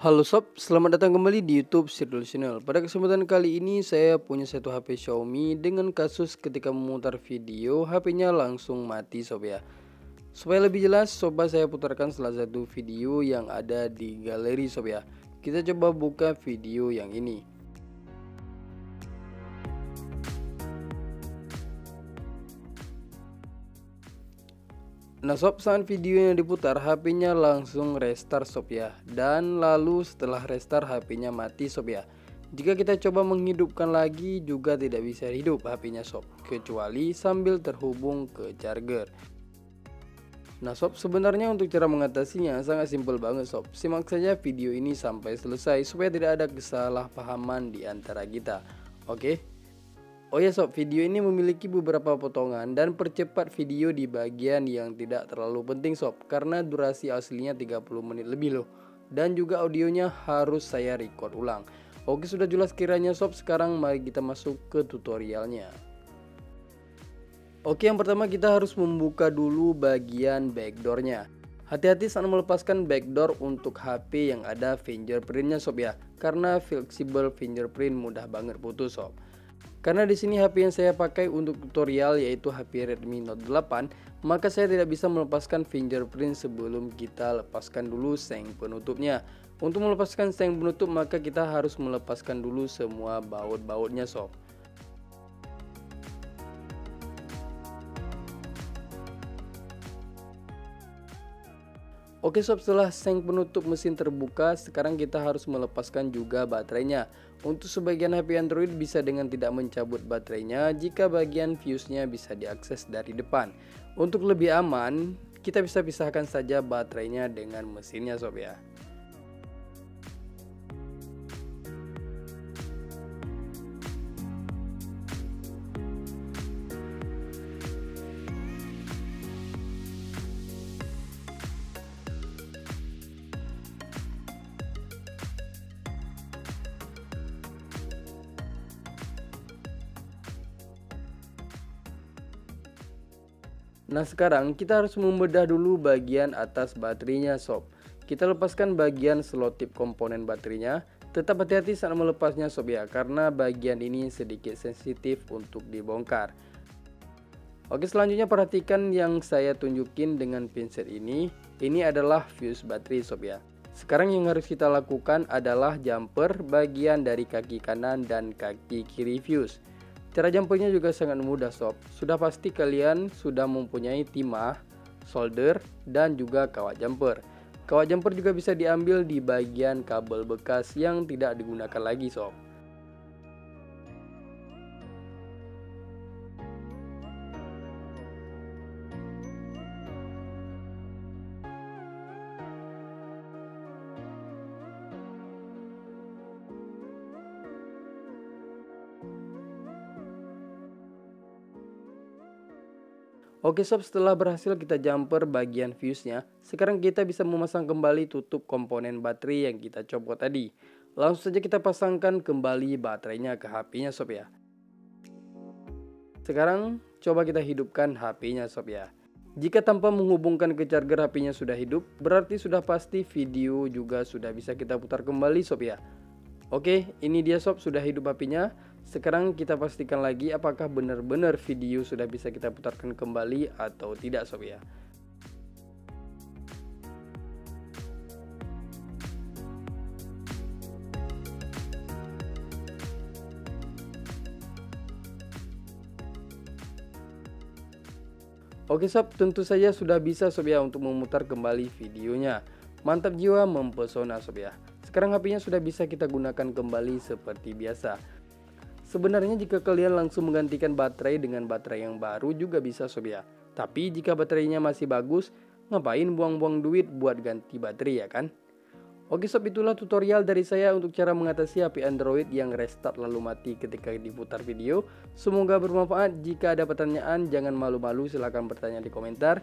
Halo sob, selamat datang kembali di YouTube Sirdul Channel. Pada kesempatan kali ini saya punya satu HP Xiaomi dengan kasus ketika memutar video HP-nya langsung mati sob ya. Supaya lebih jelas, coba saya putarkan salah satu video yang ada di galeri sob ya. Kita coba buka video yang ini. Nah sob saat video yang diputar HP-nya langsung restart sob ya Dan lalu setelah restart HP-nya mati sob ya Jika kita coba menghidupkan lagi juga tidak bisa hidup HP-nya sob. Kecuali sambil terhubung ke charger. Nah sob sebenarnya untuk cara mengatasinya sangat simpel banget sob. Simak saja video ini sampai selesai supaya tidak ada kesalahpahaman di antara kita. Oke Oh ya sob, video ini memiliki beberapa potongan dan percepat video di bagian yang tidak terlalu penting sob Karena durasi aslinya 30 menit lebih loh. Dan juga audionya harus saya record ulang. Oke sudah jelas kiranya sob, sekarang mari kita masuk ke tutorialnya. Oke yang pertama kita harus membuka dulu bagian backdoornya. Hati-hati saat melepaskan backdoor untuk HP yang ada fingerprintnya sob ya. Karena flexible fingerprint mudah banget putus sob karena di sini HP yang saya pakai untuk tutorial yaitu HP Redmi Note 8, maka saya tidak bisa melepaskan fingerprint sebelum kita lepaskan dulu seng penutupnya. Untuk melepaskan seng penutup maka kita harus melepaskan dulu semua baut-bautnya sob. Oke sob setelah seng penutup mesin terbuka sekarang kita harus melepaskan juga baterainya. Untuk sebagian HP Android bisa dengan tidak mencabut baterainya jika bagian fuse-nya bisa diakses dari depan. Untuk lebih aman kita bisa pisahkan saja baterainya dengan mesinnya sob ya Nah sekarang kita harus membedah dulu bagian atas baterainya sob. Kita lepaskan bagian slot tip komponen baterainya Tetap hati-hati saat melepasnya sob ya Karena bagian ini sedikit sensitif untuk dibongkar. Oke selanjutnya perhatikan yang saya tunjukin dengan pinset ini. Ini adalah fuse baterai sob ya. Sekarang yang harus kita lakukan adalah jumper bagian dari kaki kanan dan kaki kiri fuse Cara jumpernya juga sangat mudah sob. Sudah pasti kalian sudah mempunyai timah, solder, dan juga kawat jumper. Kawat jumper juga bisa diambil di bagian kabel bekas yang tidak digunakan lagi sob. Oke sob setelah berhasil kita jumper bagian fuse-nya Sekarang kita bisa memasang kembali tutup komponen baterai yang kita copot tadi Langsung saja kita pasangkan kembali baterainya ke HP-nya sob ya Sekarang coba kita hidupkan HP-nya sob ya jika tanpa menghubungkan ke charger HP-nya sudah hidup, berarti sudah pasti video juga sudah bisa kita putar kembali sob ya. Oke, ini dia sob sudah hidup HP-nya. Sekarang kita pastikan lagi apakah benar-benar video sudah bisa kita putarkan kembali atau tidak sob ya. Oke sob, tentu saja sudah bisa sob ya untuk memutar kembali videonya. Mantap jiwa mempesona sob ya. Sekarang HP-nya sudah bisa kita gunakan kembali seperti biasa. Sebenarnya jika kalian langsung menggantikan baterai dengan baterai yang baru juga bisa sob ya. Tapi jika baterainya masih bagus, ngapain buang-buang duit buat ganti baterai ya kan? Oke sob itulah tutorial dari saya untuk cara mengatasi HP Android yang restart lalu mati ketika diputar video. Semoga bermanfaat. Jika ada pertanyaan jangan malu-malu silahkan bertanya di komentar.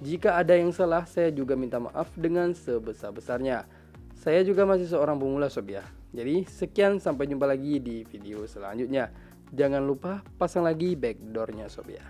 Jika ada yang salah saya juga minta maaf dengan sebesar-besarnya. Saya juga masih seorang pemula sob ya. Jadi sekian sampai jumpa lagi di video selanjutnya. Jangan lupa pasang lagi backdoornya sob ya.